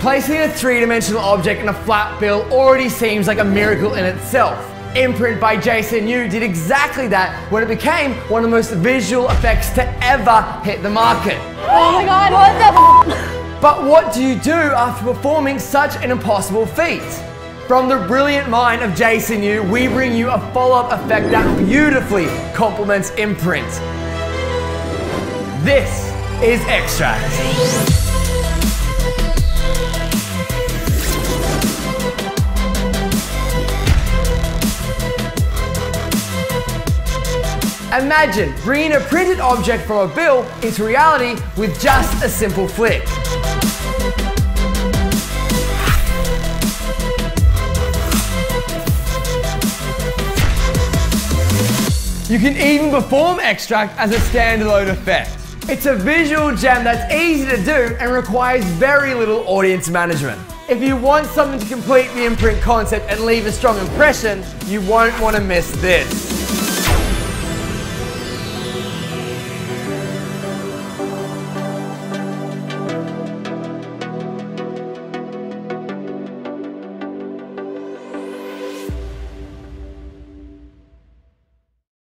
Placing a three-dimensional object in a flat bill already seems like a miracle in itself. Imprint by Jason Yu did exactly that when it became one of the most visual effects to ever hit the market. Oh my god, what the But what do you do after performing such an impossible feat? From the brilliant mind of Jason Yu, we bring you a follow-up effect that beautifully complements Imprint. This is Extract. Imagine bringing a printed object from a bill into reality with just a simple flick. You can even perform Extract as a standalone effect. It's a visual gem that's easy to do and requires very little audience management. If you want something to complete the imprint concept and leave a strong impression, you won't want to miss this.